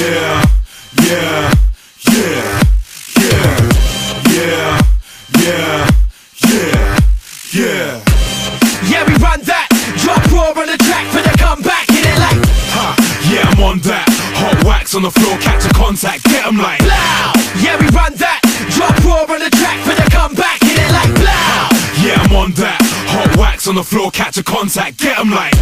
Yeah, yeah, yeah, yeah, yeah, yeah, yeah, yeah. Yeah, we run that. Drop raw on the track for the comeback. Hit it like Ha, yeah, I'm on that. Hot wax on the floor, catch a contact, get 'em like. blow. Yeah, we run that. Drop raw on the track for the comeback. Hit it like blow. Yeah, I'm on that. Hot wax on the floor, catch a contact, get 'em like.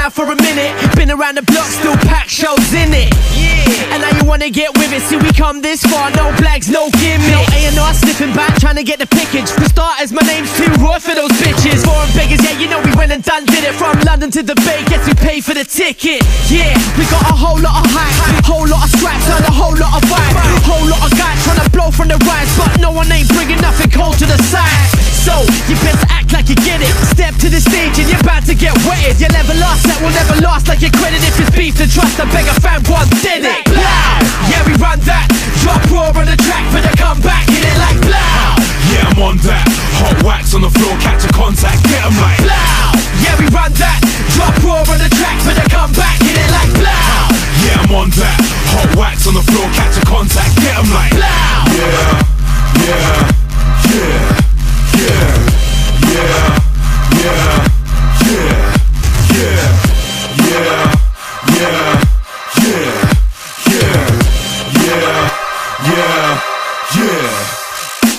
Around for a minute. Been around the block, still pack shows in it. Yeah. And now you wanna get with it. See, we come this far, no blags, no gimmick. No A&R slipping back, trying to get the pickage. For starters, my name's too raw for those bitches. Foreign beggars, yeah, you know we went and done did it. From London to the Bay, guess who paid for the ticket? Yeah, we got a whole lot of hype, whole lot of scraps, and a whole lot of vibe. Whole lot of guys trying to blow from the rise, but no one ain't bringing nothing cold to the side. So, you better act like you get it. Step to the stage and you're about to get wetted. You'll never last, will never last like your credit. If it's beef, then trust, I beg a fan once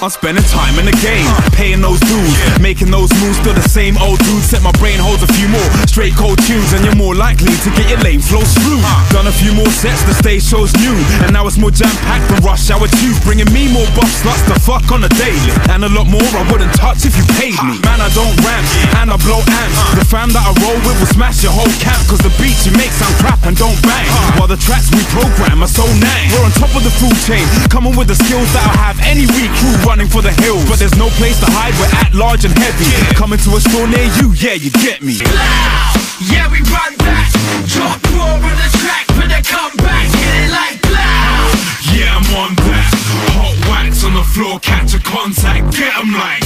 I'm spending time in the game, paying those dues, making those moves. Still the same old dude. Set my brain holds a few more straight cold tunes, and you're more likely to get your lane flows through. Done a few more sets, the stage show's new, and now it's more jam packed than rush hour two, bringing me more buff sluts to fuck on a daily, and a lot more I wouldn't touch if you paid me. Man, I don't rap, and I blow amps. The fam that I roll with will smash your whole camp, cause the beats you make sound crap and don't bang. While the tracks we program are so nang. We're on top of the food chain, coming with the skills that I'll have any crew running for the hills. But there's no place to hide, we're at large and heavy. Coming to a store near you, yeah, you get me. Yeah, we run that. Drop raw on the track for the comeback. Hit it like blow! Yeah, I'm on that. Hot wax on the floor, catch a contact, get 'em like.